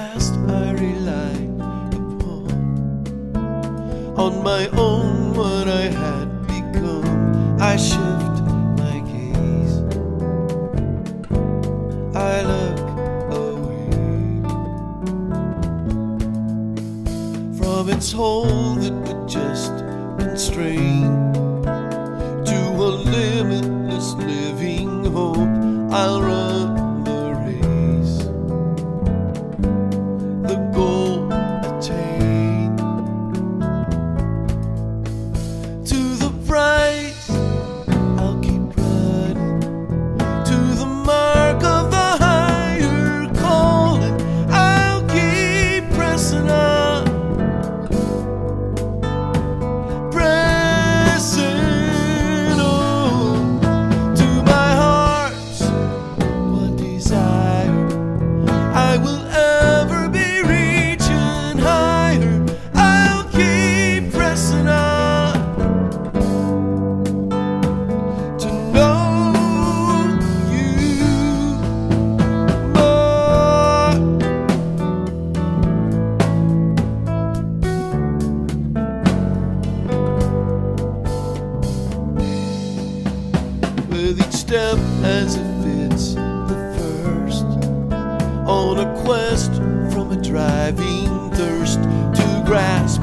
past I rely upon. On my own, what I had become, I shift my gaze. I look away from its hold that would just constrain to a limitless living hope. I'll run. on a quest from a driving thirst to grasp